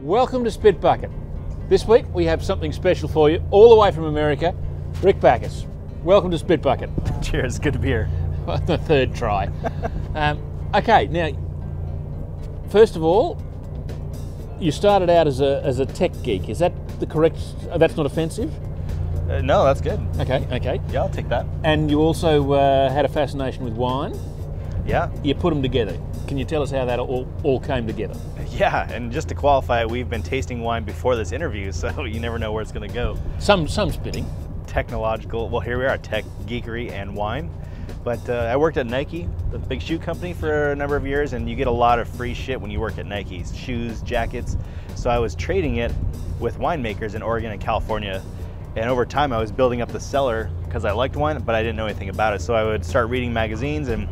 Welcome to Spit Bucket. This week we have something special for you, all the way from America. Rick Bakas. Welcome to Spit Bucket. Cheers, good to be here. the third try. um, okay, now, first of all, you started out as a, as a tech geek. Is that the correct? uh, That's not offensive. Uh, no, that's good. Okay, okay. Yeah, I'll take that. And you also uh, had a fascination with wine. Yeah, You put them together. Can you tell us how that all, all came together? yeah. And just to qualify, we've been tasting wine before this interview, so you never know where it's going to go. Some some spitting. Technological. Well, here we are, tech geekery and wine. But uh, I worked at Nike, the big shoe company, for a number of years, and you get a lot of free shit when you work at Nike shoes, jackets. So I was trading it with winemakers in Oregon and California. And over time, I was building up the cellar because I liked wine, but I didn't know anything about it. So I would start reading magazines and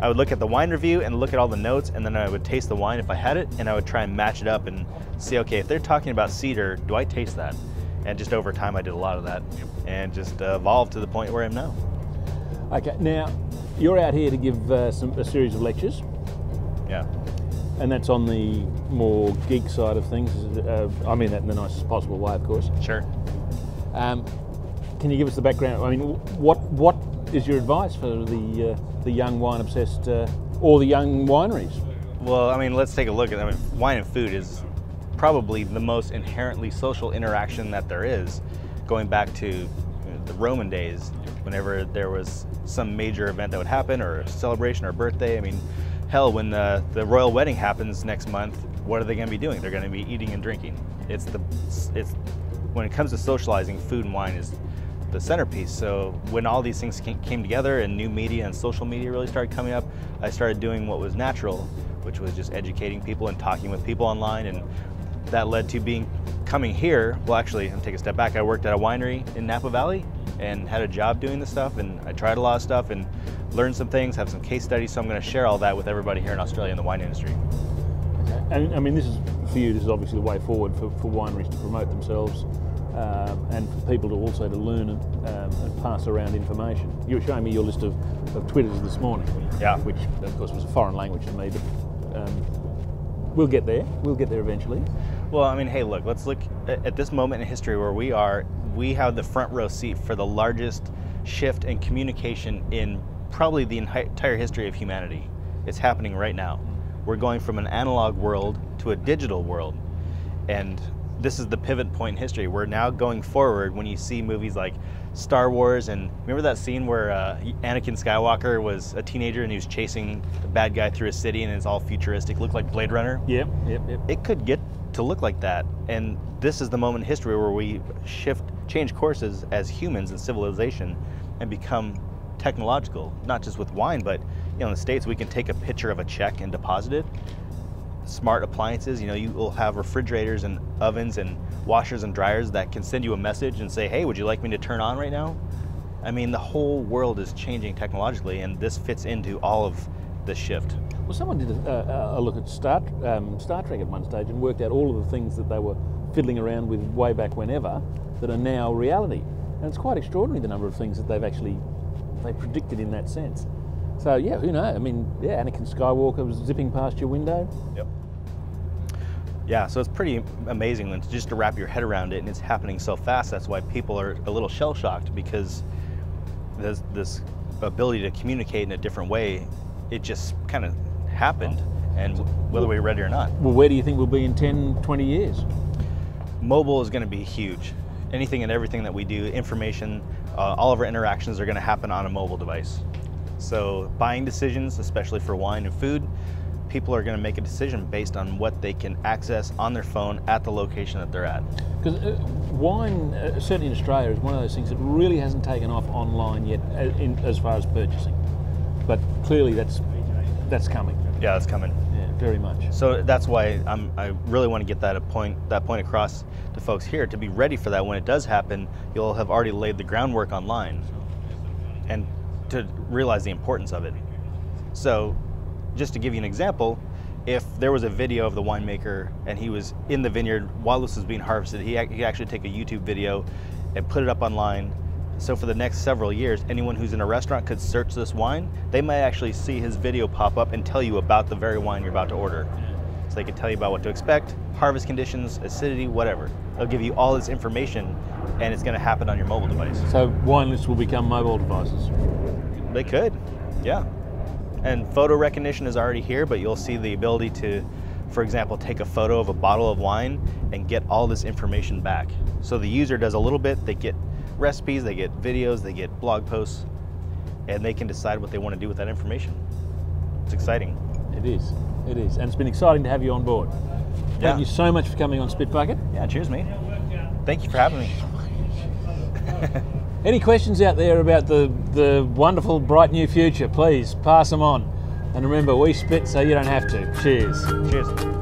I would look at the wine review and look at all the notes, and then I would taste the wine if I had it, and I would try and match it up and see, okay, if they're talking about cedar, do I taste that? And just over time, I did a lot of that, and just uh, evolved to the point where I am now. Okay, now you're out here to give uh, some, a series of lectures, Yeah. and that's on the more geek side of things. Uh, I mean that in the nicest possible way, of course. Sure. Um, can you give us the background? I mean, what what is your advice for the uh, the young wine obsessed uh, or the young wineries? Well, I mean, let's take a look at. I mean, wine and food is probably the most inherently social interaction that there is, going back to the Roman days. Whenever there was some major event that would happen, or a celebration, or birthday. I mean, hell, when the the royal wedding happens next month, what are they going to be doing? They're going to be eating and drinking. It's the it's when it comes to socializing, food and wine is the centerpiece. So when all these things came, together and new media and social media really started coming up, I started doing what was natural, which was just educating people and talking with people online. And that led to being coming here. Well, actually, I'm take a step back. I worked at a winery in Napa Valley and had a job doing this stuff. And I tried a lot of stuff and learned some things, have some case studies. So I'm going to share all that with everybody here in Australia in the wine industry. And I mean, this is for you. This is obviously the way forward for, for wineries to promote themselves, um, and for people to also to learn and, um, and pass around information. You were showing me your list of, of Twitters this morning, Yeah. which of course was a foreign language to me, but um, we'll get there. We'll get there eventually. Well, I mean, hey, look, let's look at at this moment in history where we are. We have the front row seat for the largest shift in communication in probably the entire history of humanity. It's happening right now. We're going from an analog world to a digital world. And this is the pivot point in history. We're now going forward when you see movies like Star Wars and remember that scene where uh, Anakin Skywalker was a teenager and he was chasing a bad guy through a city and it's all futuristic, looked like Blade Runner? Yep, yep, yep. it could get to look like that. And this is the moment in history where we shift, change courses as humans in civilization and become technological, not just with wine, but you know, in the States, we can take a picture of a check and deposit it. Smart appliances, you know, you will have refrigerators and ovens and washers and dryers that can send you a message and say, hey, would you like me to turn on right now? I mean, the whole world is changing technologically, and this fits into all of this shift. Well, someone did a, a, a look at Star, um, Star Trek at one stage and worked out all of the things that they were fiddling around with way back whenever that are now reality. And it's quite extraordinary the number of things that they've actually they predicted in that sense. So yeah, who knows? I mean, yeah, Anakin Skywalker was zipping past your window. Yep. Yeah, so it's pretty amazing just to wrap your head around it, and it's happening so fast. That's why people are a little shell shocked because there's this ability to communicate in a different way. It just kind of happened, and whether we're ready or not, Well, where do you think we'll be in 10, 20 years? mobile is going to be huge. Anything and everything that we do, information, uh, all of our interactions are going to happen on a mobile device. So buying decisions, especially for wine and food, people are going to make a decision based on what they can access on their phone at the location that they're at. Because uh, wine, uh, certainly in Australia, is one of those things that really hasn't taken off online yet, uh, in, as far as purchasing. But clearly, that's that's coming. Yeah, that's coming. Yeah, very much. So that's why I'm, I really want to get that a point that point across to folks here to be ready for that when it does happen. You'll have already laid the groundwork online, and to realize the importance of it. So, just to give you an example, if there was a video of the winemaker and he was in the vineyard while this was being harvested, he he could actually take a YouTube video and put it up online. So for the next several years, anyone who's in a restaurant could search this wine. They might actually see his video pop up and tell you about the very wine you're about to order. So They can tell you about what to expect, harvest conditions, acidity, whatever. They'll give you all this information, and it's going to happen on your mobile device. So wine lists will become mobile devices. They could, yeah. And photo recognition is already here, but you'll see the ability to, for example, take a photo of a bottle of wine and get all this information back. So the user does a little bit, they get recipes, they get videos, they get blog posts, and they can decide what they want to do with that information. It's exciting. It is. It is. And it's been exciting to have you on board. Thank Yeah. you so much for coming on Spit Bucket. Yeah, cheers, mate. Thank you for having me. Any questions out there about the, the wonderful, bright new future, please pass them on. And remember, we spit so you don't have to. Cheers. Cheers.